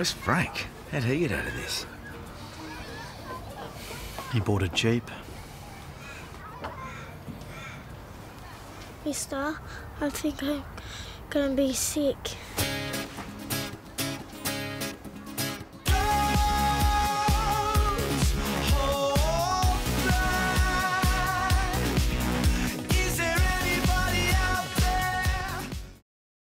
Where's Frank? How'd he get out of this? He bought a Jeep. Mister, I think I'm gonna be sick.